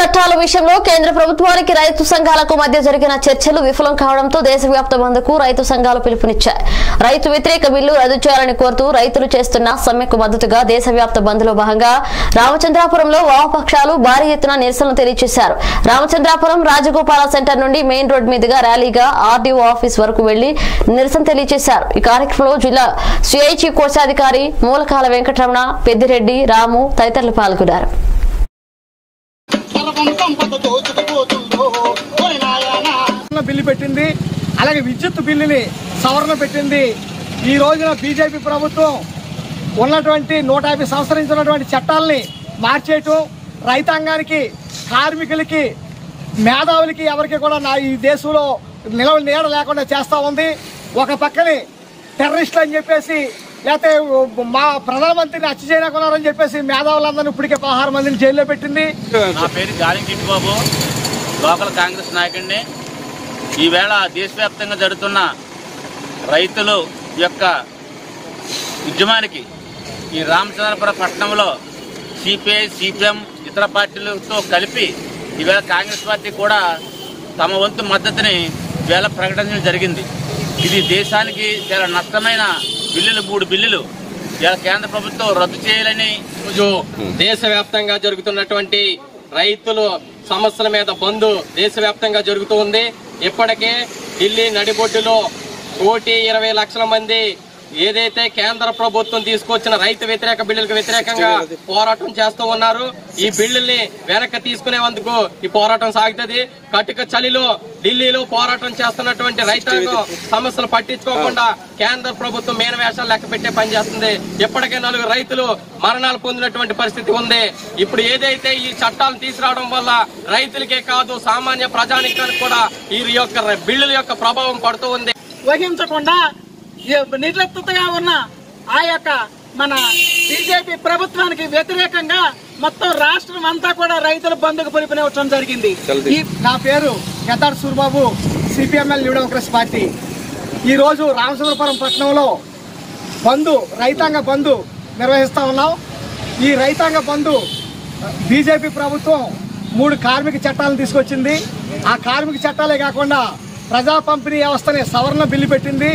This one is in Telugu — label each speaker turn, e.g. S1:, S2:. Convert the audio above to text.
S1: చట్టాల విషయంలో కేంద్ర ప్రభుత్వానికి రైతు సంఘాలకు మధ్య జరిగిన చర్చలు విఫలం కావడంతో దేశవ్యాప్త బంద్కు రైతు సంఘాలు పిలుపునిచ్చాయి. రైతు వ్యతిరేక బిల్లు రద్దు చేయాలని కోరుతూ రైతులు చేస్తున్న సమ్మెకు మద్దతుగా దేశవ్యాప్త బంద్లో భాగంగా రామచంద్రాపురంలో వామపక్షాలు భారీ ఎత్తున నిరసనలు తెలియజేశారు. రామచంద్రాపురం రాజగోపాల సెంటర్ నుండి మెయిన్ రోడ్ మీదుగా ర్యాలీగా ఆర్డీఓ ఆఫీస్ వరకు వెళ్ళి నిరసన తెలియజేశారు. ఈ కార్యక్రమంలో జిల్లా సిఐచి కోశాధికారి మూలకాల వెంకటరమణ పెద్దిరెడ్డి రాము తదితరులు పాల్గొన్నారు.
S2: బిల్లు పెట్టింది. అలాగే విద్యుత్ బిల్లుని సవరణ పెట్టింది. ఈ రోజున బీజేపీ ప్రభుత్వం ఉన్నటువంటి నూట యాభై సంవత్సరించినటువంటి చట్టాలని మార్చేయటం రైతాంగానికి కార్మికులకి మేధావులకి ఎవరికి కూడా నా ఈ దేశంలో నిలవ నీడ లేకుండా చేస్తూ ఉంది. ఒక పక్కని టెర్రరిస్టులు అని చెప్పేసి లేకపోతే మా ప్రధానమంత్రిని హత్య చేయకున్నారని చెప్పేసి మేధావులందరినీ ఇప్పటికే పదహారు మందిని జైల్లో పెట్టింది.
S3: నా పేరు గాలి చిట్టుబాబు లోకల్ కాంగ్రెస్ నాయకుడిని. ఈవేళ దేశవ్యాప్తంగా జరుగుతున్న రైతులు యొక్క ఉద్యమానికి ఈ రామచంద్రపురం పట్టణంలో సిపిఐ సిపిఎం ఇతర పార్టీలతో కలిపి ఈవేళ కాంగ్రెస్ పార్టీ కూడా తమ వంతు మద్దతుని వేళ ప్రకటించడం జరిగింది. ఇది దేశానికి చాలా నష్టమైన బిల్లులు మూడు బిల్లులు. ఇలా కేంద్ర ప్రభుత్వం రద్దు చేయాలని
S4: రోజు దేశవ్యాప్తంగా జరుగుతున్నటువంటి రైతులు సమస్యల మీద బంద్ దేశవ్యాప్తంగా జరుగుతూ ఉంది. ఇప్పటికే ఢిల్లీ నడిబొడ్డులో కోటి ఇరవై లక్షల మంది ఏదైతే కేంద్ర ప్రభుత్వం తీసుకొచ్చిన రైతు వ్యతిరేక బిల్లులకు వ్యతిరేకంగా పోరాటం చేస్తూ ఉన్నారు. ఈ బిల్లుల్ని వెనక్కి తీసుకునేందుకు ఈ పోరాటం సాగుతుంది. కటిక చలిలో ఢిల్లీలో పోరాటం చేస్తున్నటువంటి రైతాంగం సమస్యలు పట్టించుకోకుండా కేంద్ర ప్రభుత్వం మేనవేషాలు లెక్క పెట్టే పని చేస్తుంది. ఇప్పటికే నలుగురు రైతులు మరణాలు పొందినటువంటి పరిస్థితి ఉంది. ఇప్పుడు ఏదైతే ఈ చట్టాలు తీసుకురావడం వల్ల రైతులకే కాదు సామాన్య ప్రజానికానికి కూడా ఈ యొక్క బిల్లుల యొక్క ప్రభావం పడుతూ ఉంది.
S5: వహించకుండా ఈ నిర్లిప్తగా ఉన్న ఆ యొక్క మన బీజేపీ ప్రభుత్వానికి వ్యతిరేకంగా మొత్తం రాష్ట్రం అంతా కూడా రైతుల బంధుకు పిలుపునివ్వడం జరిగింది.
S2: నా పేరు Gaddar Surbabu CPIML new democracy party. ఈ రోజు రామచంద్రపురం పట్టణంలో బంధు రైతాంగ బంధు నిర్వహిస్తా ఉన్నాం. ఈ రైతాంగ బంధు బీజేపీ ప్రభుత్వం మూడు కార్మిక చట్టాలను తీసుకొచ్చింది. ఆ కార్మిక చట్టాలే కాకుండా ప్రజా పంపిణీ వ్యవస్థని సవరణ బిల్లు పెట్టింది.